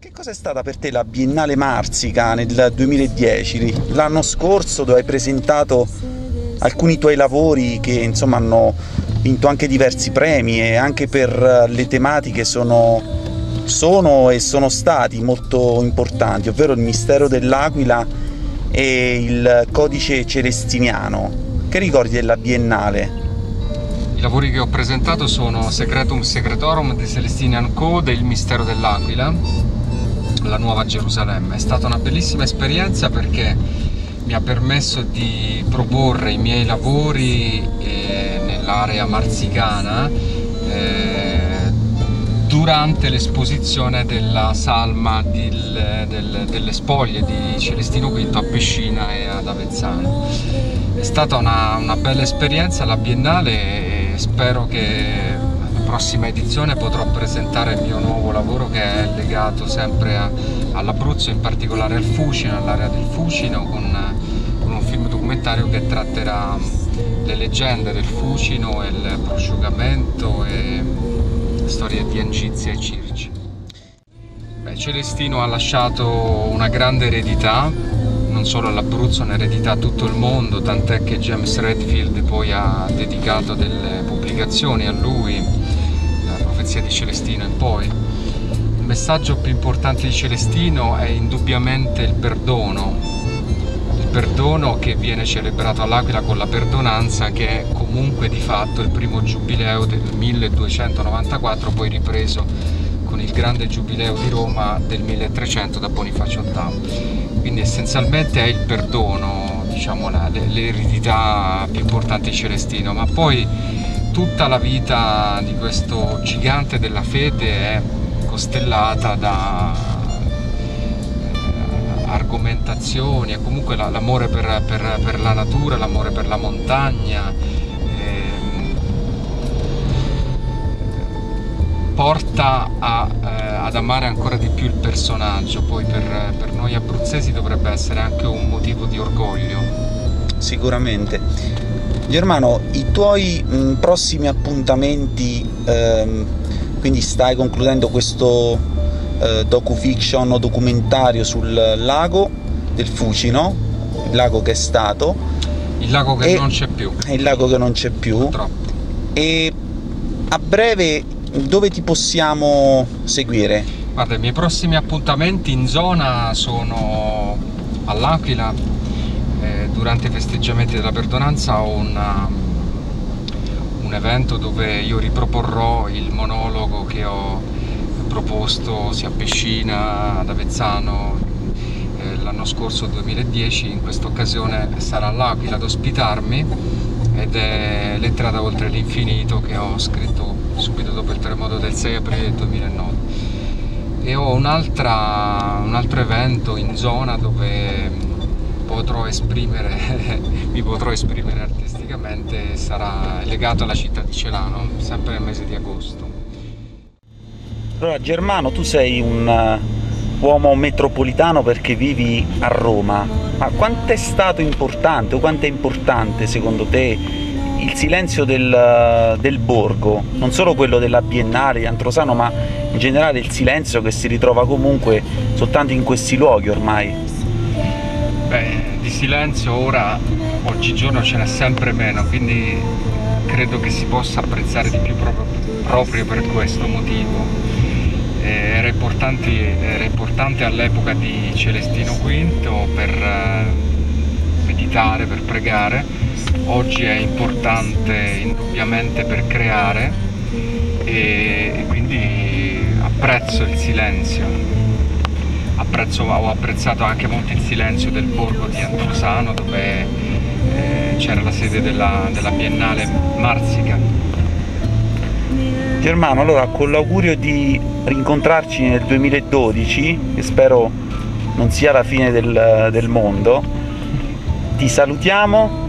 Che cosa è stata per te la Biennale Marsica nel 2010? L'anno scorso dove hai presentato alcuni tuoi lavori che insomma hanno vinto anche diversi premi e anche per le tematiche sono, sono e sono stati molto importanti, ovvero il mistero dell'Aquila e il codice celestiniano. Che ricordi della Biennale? Lavori che ho presentato sono Secretum Secretorum di Celestinian Code e Il mistero dell'Aquila la Nuova Gerusalemme. È stata una bellissima esperienza perché mi ha permesso di proporre i miei lavori eh, nell'area marzicana eh, durante l'esposizione della salma del, del, delle spoglie di Celestino V a Pescina e ad Avezzano. È stata una, una bella esperienza la Biennale spero che prossima edizione potrò presentare il mio nuovo lavoro che è legato sempre all'Abruzzo, in particolare al Fucino, all'area del Fucino, con, con, un film documentario che tratterà le leggende del Fucino, il prosciugamento e storie di Ancizia e Circi. Beh, Celestino ha lasciato una grande eredità, non solo all'Abruzzo, un'eredità a tutto il mondo, tant'è che James Redfield poi ha dedicato delle pubblicazioni a lui profezia di Celestino in poi. Il messaggio più importante di Celestino è indubbiamente il perdono, il perdono che viene celebrato all'Aquila con la perdonanza che è comunque di fatto il primo giubileo del 1294 poi ripreso con il grande giubileo di Roma del 1300 da Bonifacio VIII. Quindi essenzialmente è il perdono, diciamo, l'eredità più importante di Celestino, ma poi tutta la vita di questo gigante della fede è costellata da eh, argomentazioni e comunque l'amore per, per, per, la natura, l'amore per la montagna eh, porta a, eh, ad amare ancora di più il personaggio, poi per, per noi abruzzesi dovrebbe essere anche un motivo di orgoglio. Sicuramente. Germano, i tuoi mh, prossimi appuntamenti, ehm, quindi stai concludendo questo eh, docufiction o documentario sul lago del Fucino, il lago che è stato. Il lago che non c'è più. Il lago che non c'è più. Purtroppo. E a breve dove ti possiamo seguire? Guarda, i miei prossimi appuntamenti in zona sono all'Aquila. Eh, durante i festeggiamenti della perdonanza ho una, um, un evento dove io riproporrò il monologo che ho proposto sia a Pescina, ad Avezzano eh, l'anno scorso 2010, in questa occasione sarà l'Aquila ad ospitarmi ed è Lettera da oltre l'infinito che ho scritto subito dopo il terremoto del 6 aprile 2009 e ho un, un altro evento in zona dove potrò esprimere, mi potrò esprimere artisticamente sarà legato alla città di Celano, sempre nel mese di agosto. Allora Germano, tu sei un uh, uomo metropolitano perché vivi a Roma, ma quanto è stato importante o quanto è importante secondo te il silenzio del, del borgo, non solo quello della Biennale di Antrosano, ma in generale il silenzio che si ritrova comunque soltanto in questi luoghi ormai? Beh, di silenzio ora, oggigiorno ce n'è sempre meno, quindi credo che si possa apprezzare di più proprio, proprio per questo motivo. Eh, era, importante, era, importante, all'epoca di Celestino V per eh, meditare, per pregare, oggi è importante indubbiamente per creare e, e quindi apprezzo il silenzio apprezzo, ho apprezzato anche molto il silenzio del borgo di Antrosano dove eh, c'era la sede della, della Biennale Marsica. Germano, allora con l'augurio di rincontrarci nel 2012, che spero non sia la fine del, del mondo, ti salutiamo.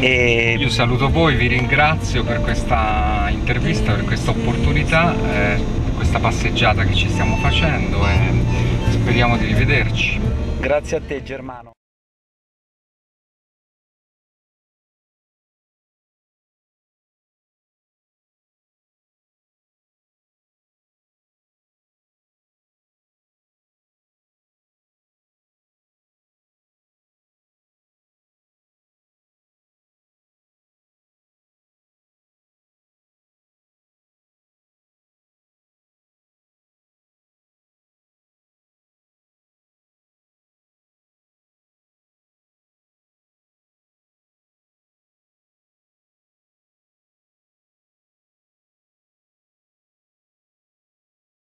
E... Io saluto voi, vi ringrazio per questa intervista, per questa opportunità. Eh, questa passeggiata che ci stiamo facendo e speriamo di rivederci. Grazie a te Germano.